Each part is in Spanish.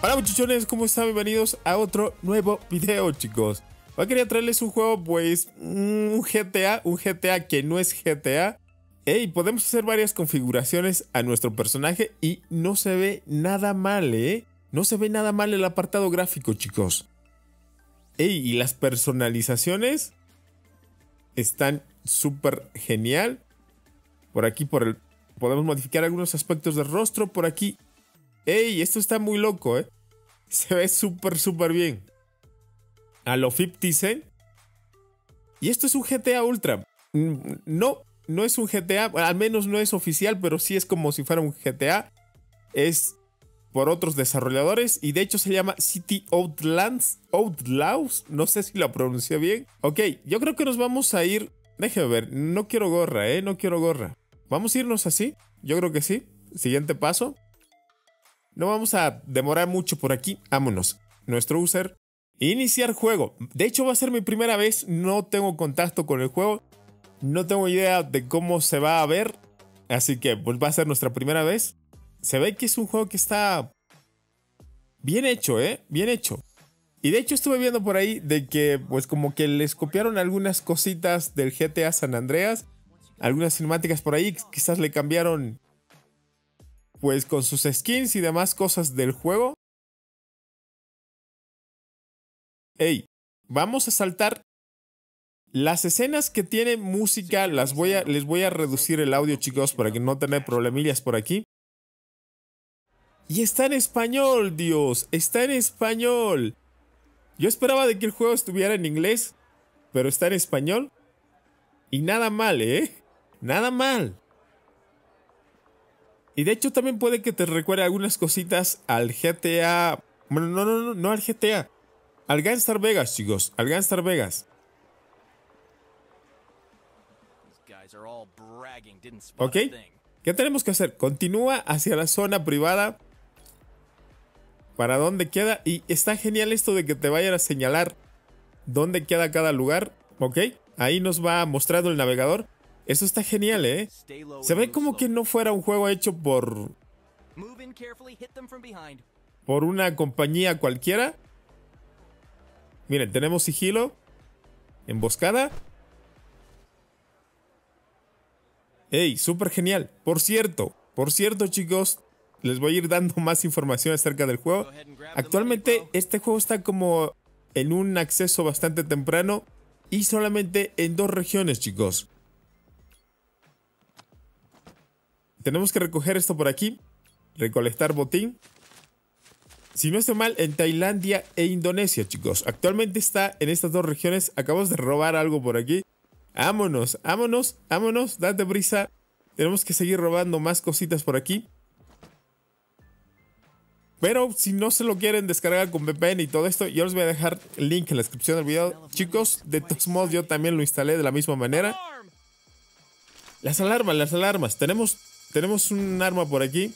Hola muchachones, ¿cómo están? Bienvenidos a otro nuevo video, chicos. Hoy quería traerles un juego, pues, mm, un GTA, un GTA que no es GTA. Ey, podemos hacer varias configuraciones a nuestro personaje y no se ve nada mal, ¿eh? No se ve nada mal el apartado gráfico, chicos. Ey, y las personalizaciones están súper genial. Por aquí, por el... Podemos modificar algunos aspectos del rostro. Por aquí ¡Ey! Esto está muy loco, ¿eh? Se ve súper, súper bien. A lo 50 Cent. Y esto es un GTA Ultra. Mm, no, no es un GTA. Al menos no es oficial, pero sí es como si fuera un GTA. Es por otros desarrolladores. Y de hecho se llama City Outlands. Outlaws. No sé si lo pronuncié bien. Ok, yo creo que nos vamos a ir. Déjeme ver. No quiero gorra, ¿eh? No quiero gorra. ¿Vamos a irnos así? Yo creo que sí. Siguiente paso. No vamos a demorar mucho por aquí. Vámonos. Nuestro user. Iniciar juego. De hecho va a ser mi primera vez. No tengo contacto con el juego. No tengo idea de cómo se va a ver. Así que pues va a ser nuestra primera vez. Se ve que es un juego que está bien hecho, ¿eh? Bien hecho. Y de hecho estuve viendo por ahí de que pues como que les copiaron algunas cositas del GTA San Andreas. Algunas cinemáticas por ahí. Quizás le cambiaron pues con sus skins y demás cosas del juego. Hey, vamos a saltar las escenas que tienen música, las voy a, les voy a reducir el audio, chicos, para que no tener problemillas por aquí. Y está en español, Dios, está en español. Yo esperaba de que el juego estuviera en inglés, pero está en español. Y nada mal, ¿eh? Nada mal. Y de hecho también puede que te recuerde algunas cositas al GTA. Bueno, no, no, no, no al GTA. Al Gangstar Vegas, chicos. Al Gangstar Vegas. Ok. ¿Qué tenemos que hacer? Continúa hacia la zona privada. ¿Para dónde queda? Y está genial esto de que te vayan a señalar dónde queda cada lugar. Ok. Ahí nos va mostrando el navegador. Eso está genial, ¿eh? Se ve como que no fuera un juego hecho por... Por una compañía cualquiera. Miren, tenemos sigilo. Emboscada. ¡Ey! Súper genial. Por cierto, por cierto, chicos, les voy a ir dando más información acerca del juego. Actualmente este juego está como en un acceso bastante temprano y solamente en dos regiones, chicos. Tenemos que recoger esto por aquí. Recolectar botín. Si no estoy mal, en Tailandia e Indonesia, chicos. Actualmente está en estas dos regiones. Acabamos de robar algo por aquí. Vámonos, vámonos, vámonos. Date brisa. Tenemos que seguir robando más cositas por aquí. Pero si no se lo quieren descargar con VPN y todo esto, yo les voy a dejar el link en la descripción del video. Chicos, de todos modos yo también lo instalé de la misma manera. Las alarmas, las alarmas. Tenemos tenemos un arma por aquí.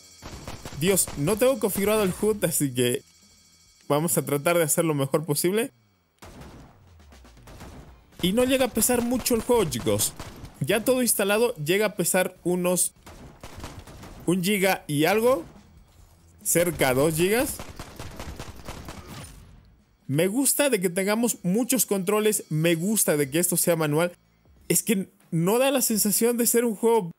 Dios, no tengo configurado el HUD, así que vamos a tratar de hacer lo mejor posible. Y no llega a pesar mucho el juego, chicos. Ya todo instalado llega a pesar unos... Un giga y algo. Cerca a 2 gigas. Me gusta de que tengamos muchos controles. Me gusta de que esto sea manual. Es que no da la sensación de ser un juego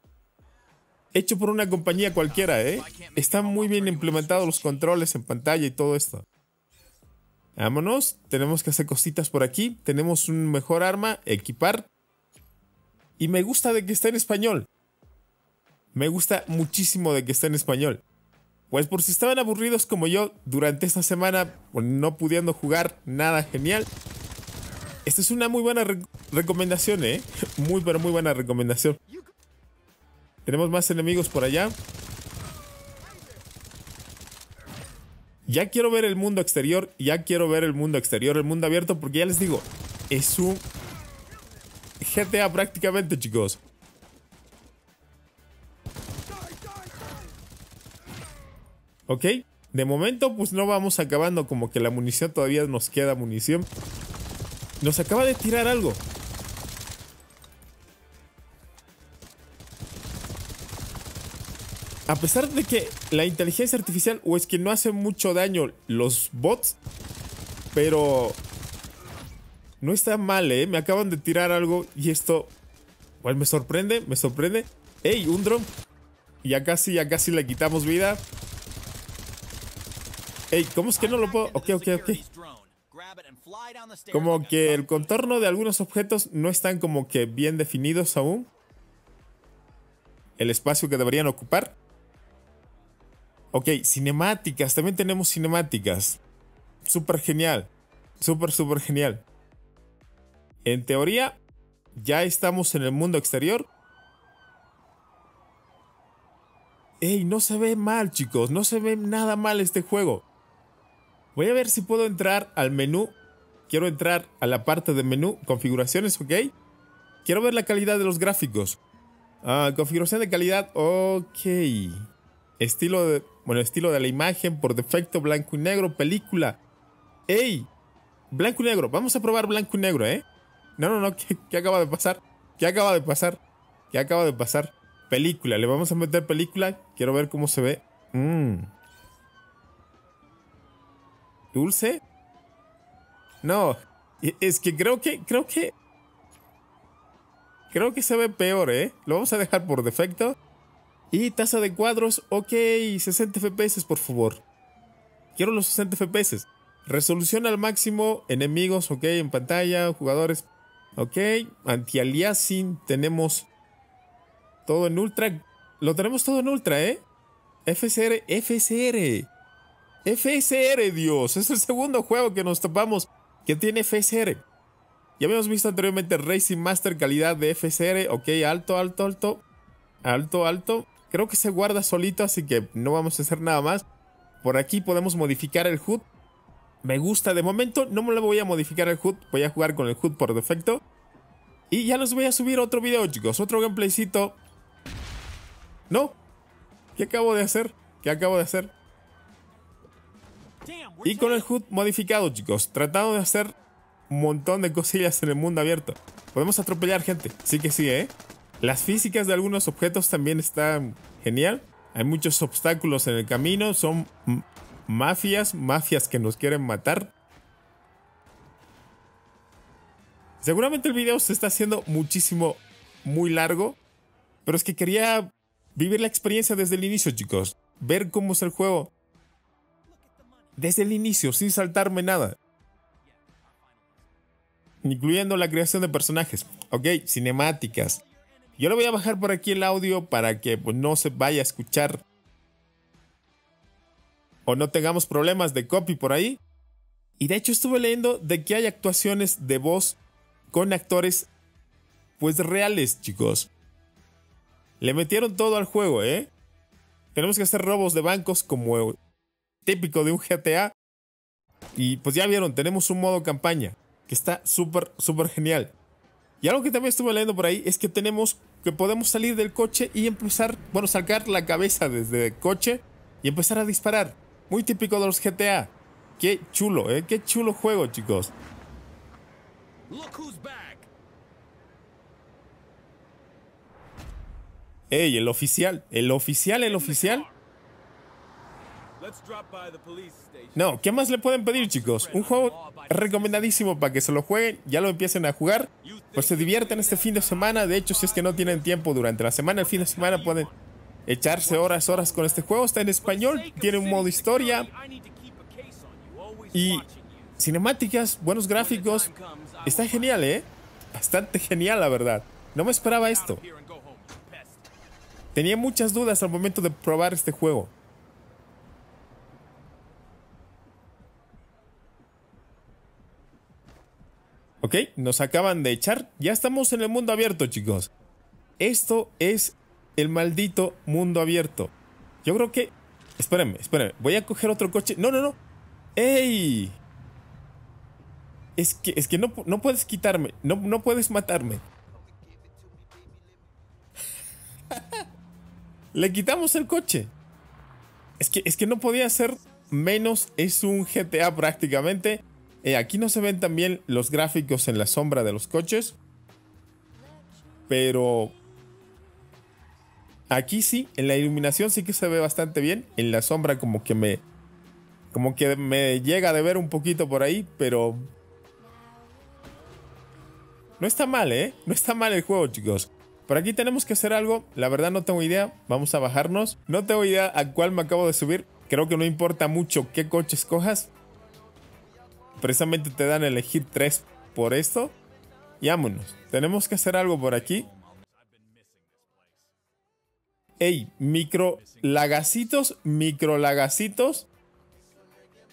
hecho por una compañía cualquiera, ¿eh? Están muy bien implementados los controles en pantalla y todo esto. Vámonos, tenemos que hacer cositas por aquí. Tenemos un mejor arma, equipar. Y me gusta de que esté en español. Me gusta muchísimo de que esté en español. Pues por si estaban aburridos como yo durante esta semana, no pudiendo jugar nada genial. Esta es una muy buena recomendación, ¿eh? Muy, pero muy buena recomendación. Tenemos más enemigos por allá. Ya quiero ver el mundo exterior. Ya quiero ver el mundo exterior, el mundo abierto. Porque ya les digo, es un GTA prácticamente, chicos. Ok, de momento pues no vamos acabando como que la munición todavía nos queda munición. Nos acaba de tirar algo. A pesar de que la inteligencia artificial o es que no hace mucho daño los bots, pero no está mal, ¿eh? Me acaban de tirar algo y esto, pues me sorprende, me sorprende. ¡Ey, un dron! Ya casi, ya casi le quitamos vida. Ey, ¿cómo es que no lo puedo? Ok, ok, ok. Como que el contorno de algunos objetos no están como que bien definidos aún. El espacio que deberían ocupar. Ok, cinemáticas. También tenemos cinemáticas. Súper genial. Súper, súper genial. En teoría, ya estamos en el mundo exterior. Ey, no se ve mal, chicos. No se ve nada mal este juego. Voy a ver si puedo entrar al menú. Quiero entrar a la parte de menú, configuraciones, ok. Quiero ver la calidad de los gráficos. Ah, configuración de calidad, ok. Estilo de, bueno, estilo de la imagen por defecto, blanco y negro, película. ¡Ey! Blanco y negro, vamos a probar blanco y negro, ¿eh? No, no, no, ¿qué, acaba de pasar? ¿Qué acaba de pasar? ¿Qué acaba de pasar? Película, le vamos a meter película. Quiero ver cómo se ve. Mmm. ¿Dulce? No, es que creo que, creo que... Creo que se ve peor, ¿eh? Lo vamos a dejar por defecto. Y tasa de cuadros, ok, 60 FPS, por favor. Quiero los 60 FPS. Resolución al máximo, enemigos, ok, en pantalla, jugadores, ok. Anti-aliasing, tenemos todo en ultra. Lo tenemos todo en ultra, ¿eh? FSR, FSR. FSR, Dios. Es el segundo juego que nos topamos que tiene FSR. Ya habíamos visto anteriormente Racing Master calidad de FSR. Ok, alto, alto, alto. Alto, alto. Creo que se guarda solito, así que no vamos a hacer nada más. Por aquí podemos modificar el HUD. Me gusta. De momento no me lo voy a modificar el HUD. Voy a jugar con el HUD por defecto. Y ya les voy a subir otro video, chicos. Otro gameplaycito. No. ¿Qué acabo de hacer? ¿Qué acabo de hacer? Y con el HUD modificado, chicos. Tratando de hacer un montón de cosillas en el mundo abierto. Podemos atropellar gente. Sí que sí, ¿eh? Las físicas de algunos objetos también están genial. Hay muchos obstáculos en el camino. Son mafias, mafias que nos quieren matar. Seguramente el video se está haciendo muchísimo, muy largo. Pero es que quería vivir la experiencia desde el inicio, chicos. Ver cómo es el juego desde el inicio, sin saltarme nada. Incluyendo la creación de personajes. Ok, cinemáticas. Yo le voy a bajar por aquí el audio para que pues, no se vaya a escuchar. O no tengamos problemas de copy por ahí. Y de hecho estuve leyendo de que hay actuaciones de voz con actores pues reales, chicos. Le metieron todo al juego, ¿eh? Tenemos que hacer robos de bancos como típico de un GTA. Y pues ya vieron, tenemos un modo campaña que está súper, súper genial. Y algo que también estuve leyendo por ahí es que tenemos que podemos salir del coche y empezar, bueno, sacar la cabeza desde el coche y empezar a disparar. Muy típico de los GTA. Qué chulo, ¿eh? Qué chulo juego, chicos. Ey, el oficial, el oficial, el oficial no, ¿qué más le pueden pedir, chicos? Un juego recomendadísimo para que se lo jueguen, ya lo empiecen a jugar, pues se divierten este fin de semana. De hecho, si es que no tienen tiempo durante la semana, el fin de semana pueden echarse horas, horas con este juego. Está en español, tiene un modo historia y cinemáticas, buenos gráficos. Está genial, ¿eh? Bastante genial, la verdad. No me esperaba esto. Tenía muchas dudas al momento de probar este juego. ¿Ok? Nos acaban de echar. Ya estamos en el mundo abierto, chicos. Esto es el maldito mundo abierto. Yo creo que... Espérenme, espérenme. Voy a coger otro coche. No, no, no. ¡Ey! Es que, es que no, no puedes quitarme. No, no puedes matarme. Le quitamos el coche. Es que, es que no podía ser menos. Es un GTA prácticamente. Eh, aquí no se ven también los gráficos en la sombra de los coches. Pero Aquí sí, en la iluminación sí que se ve bastante bien. En la sombra como que me... Como que me llega de ver un poquito por ahí, pero... No está mal, ¿eh? No está mal el juego, chicos. Por aquí tenemos que hacer algo. La verdad no tengo idea. Vamos a bajarnos. No tengo idea a cuál me acabo de subir. Creo que no importa mucho qué coche escojas. Precisamente te dan elegir tres por esto. Y vámonos. Tenemos que hacer algo por aquí. Ey, micro lagacitos, micro lagacitos.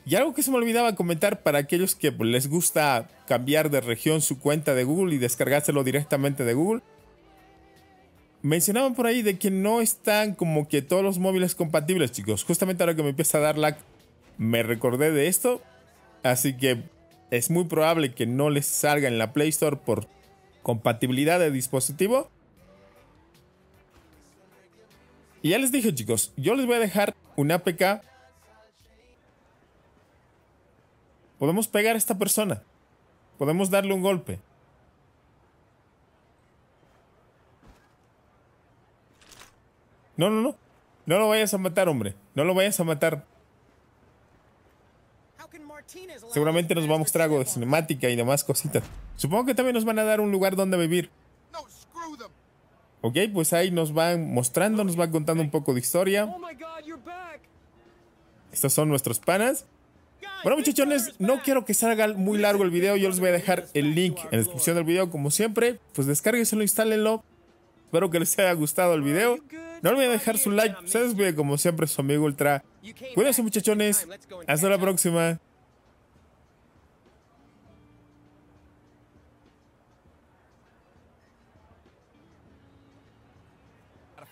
Y algo que se me olvidaba comentar para aquellos que les gusta cambiar de región su cuenta de Google y descargárselo directamente de Google. Mencionaban por ahí de que no están como que todos los móviles compatibles, chicos. Justamente ahora que me empieza a dar lag, me recordé de esto. Así que es muy probable que no les salga en la Play Store por compatibilidad de dispositivo. Y ya les dije, chicos, yo les voy a dejar un APK. Podemos pegar a esta persona. Podemos darle un golpe. No, no, no. No lo vayas a matar, hombre. No lo vayas a matar. Seguramente nos va a mostrar algo de cinemática y demás cositas. Supongo que también nos van a dar un lugar donde vivir. Ok, pues ahí nos van mostrando, nos van contando un poco de historia. Estos son nuestros panas. Bueno muchachones, no quiero que salga muy largo el video, yo les voy a dejar el link en la descripción del video como siempre. Pues descárguenselo, instálenlo. Espero que les haya gustado el video. No olviden dejar su like. Se despide como siempre su amigo Ultra. Cuídense muchachones. Hasta la próxima.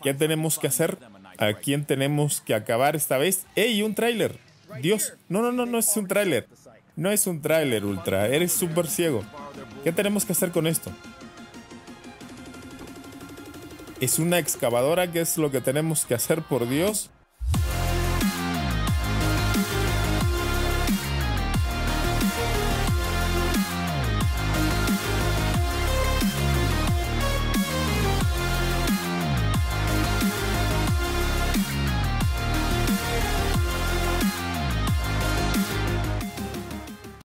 ¿Qué tenemos que hacer? ¿A quién tenemos que acabar esta vez? ¡Ey, un tráiler! Dios, no, no, no, no es un tráiler. No es un tráiler, Ultra. Eres súper ciego. ¿Qué tenemos que hacer con esto? Es una excavadora, ¿qué es lo que tenemos que hacer, por Dios?